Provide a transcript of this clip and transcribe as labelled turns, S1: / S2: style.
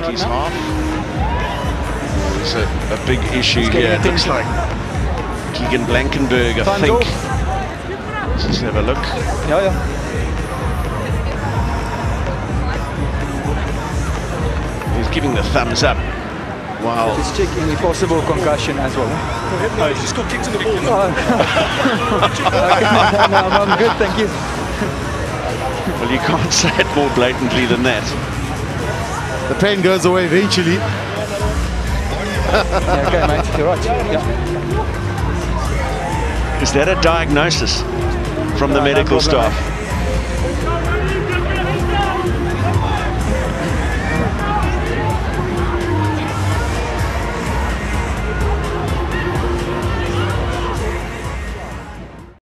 S1: right his now. half. It's a, a big issue here. It looks like Keegan Blankenberg, I think. Off. Let's have a look.
S2: Yeah, yeah.
S1: He's giving the thumbs up. Wow.
S2: He's checking the possible concussion as well.
S3: Oh, no, he's just got kicked in the ball. Oh.
S2: no, I'm good, thank you.
S1: Well, you can't say it more blatantly than that.
S4: The pain goes away eventually.
S2: yeah, okay, mate, you're right. Yeah.
S1: Is that a diagnosis from no, the medical no problem, staff? Mate.